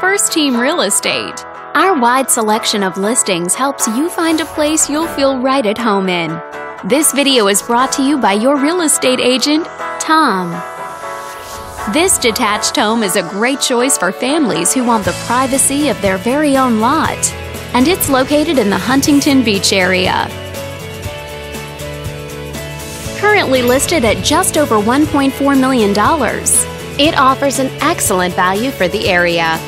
First Team Real Estate. Our wide selection of listings helps you find a place you'll feel right at home in. This video is brought to you by your real estate agent, Tom. This detached home is a great choice for families who want the privacy of their very own lot. And it's located in the Huntington Beach area. Currently listed at just over $1.4 million, it offers an excellent value for the area.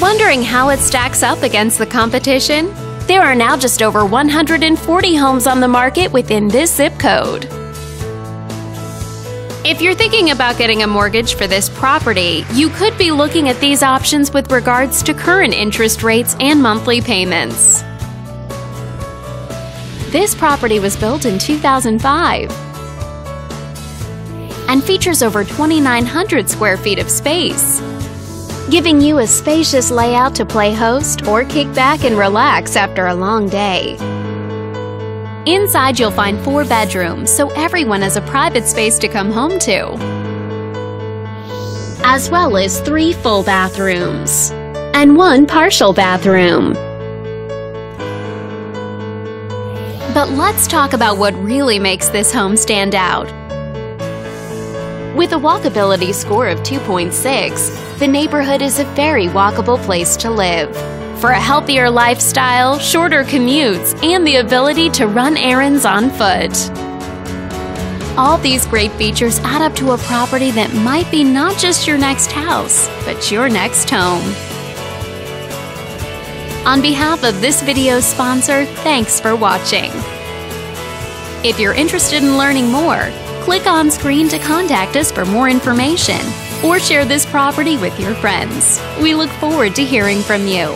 Wondering how it stacks up against the competition? There are now just over 140 homes on the market within this zip code. If you're thinking about getting a mortgage for this property, you could be looking at these options with regards to current interest rates and monthly payments. This property was built in 2005 and features over 2,900 square feet of space, giving you a spacious layout to play host or kick back and relax after a long day. Inside, you'll find four bedrooms, so everyone has a private space to come home to, as well as three full bathrooms and one partial bathroom. But let's talk about what really makes this home stand out. With a walkability score of 2.6, the neighborhood is a very walkable place to live for a healthier lifestyle, shorter commutes, and the ability to run errands on foot. All these great features add up to a property that might be not just your next house, but your next home. On behalf of this video's sponsor, thanks for watching. If you're interested in learning more, click on screen to contact us for more information or share this property with your friends. We look forward to hearing from you.